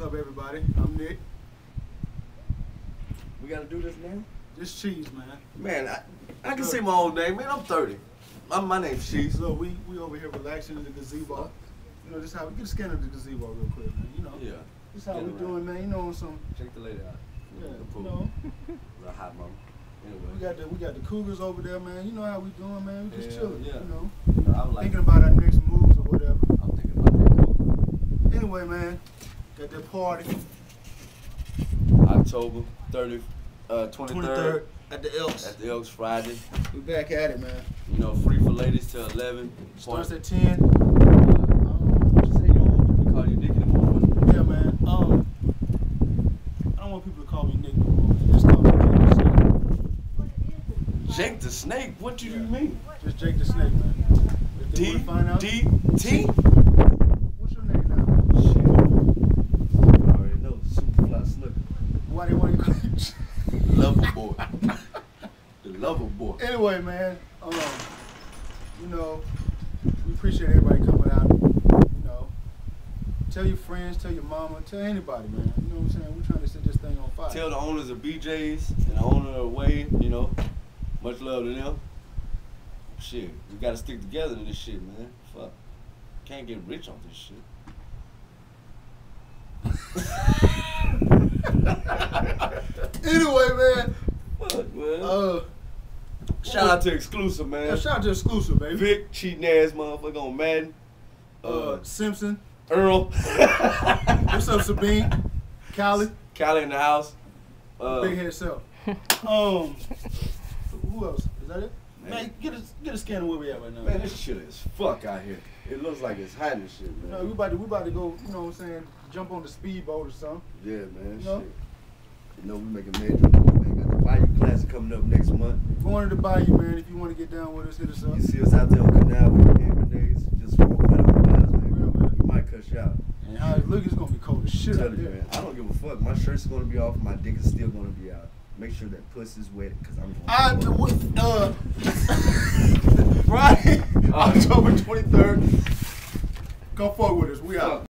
What's up, everybody? I'm Nick. We gotta do this now? This Cheese, man. Man, I, I can say my own name, man. I'm 30. My, my name's Cheese. So we we over here relaxing in the gazebo. You know, just how we get a scan of the gazebo real quick, man. You know, Yeah. this how Get we around. doing, man. You know, on some Check the lady out. yeah, The you pool. know, Real hot mama. we got the we got the Cougars over there, man. You know how we doing, man. We just Hell chilling, yeah. you know, I'm like, thinking about our next moves or whatever. I'm thinking about that. Anyway, man, got that party. October 30th, uh, 23rd, 23rd at the Elks. at the Elks Friday. We back at it, man. You know, free for ladies till 11. Starts at 10. Uh, what you say? You don't want people to call you Nick anymore? Yeah, man. Um, I don't want people to call me Nick no more. Just call me Jake the Snake. Jake the Snake? What do you mean? Just Jake the Snake, man. If D? find out, D? T? What's your name now? Shit. I already know. Superfly Snuka. Why they want to Lover boy. the lover boy. Anyway, man. Um, you know, we appreciate everybody coming out. You know, tell your friends, tell your mama, tell anybody, man. You know what I'm saying? We're trying to set this thing on fire. Tell the owners of BJ's and the owner of Wade, you know, much love to them. Shit, we gotta stick together in this shit, man. Fuck. Can't get rich on this shit. anyway, man. Fuck, man. Uh, Shout out to exclusive, man. yeah, shout out to exclusive, baby. Vic, cheating ass motherfucker on Madden. Uh, Uh, Simpson. Earl. What's up, Sabine? Callie. Callie in the house. Uh, Big head self. Um, who else? Is that it? Man, Man. get a get a scan of where we at right now. man, this shit is fuck out here. It looks like it's hot and shit, You man. know, we about to we about to go. You know what I'm saying? Jump on the speedboat or something. Yeah, man. No. Shit. You know, we making major moves, man. Got the Bayou Classic coming up next month. Going to the bayou, man. If you want to get down with us, hit us up. You see us out there on Canal with the grenades. Just right on man. Real, man. We might cut you out. And how it look, it's gonna be cold as shit Tell out you, there. man. I don't give a fuck. My shirt's gonna be off. My dick is still gonna be out. Make sure that pussy's wet, cause I'm going. I what, uh Friday. October 23rd. Come forward with us. We out.